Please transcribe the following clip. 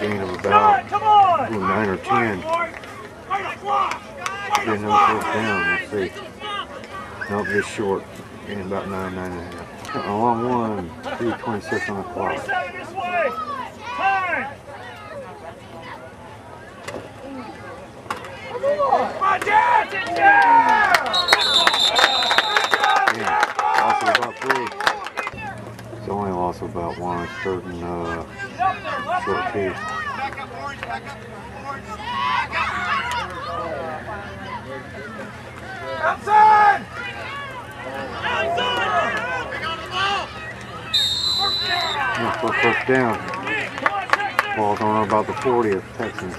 Ooh, nine or ten. Be another first down. Let's see. Nope, just short. And about nine, nine and a half. On one, three twenty-six on the clock. This way. Time. My dad, sit down. Yeah, lost of about three. It's only lost of about one. It's third and uh, short two. Outside. Yeah, for first down. Ball's on about the 40 of Texans.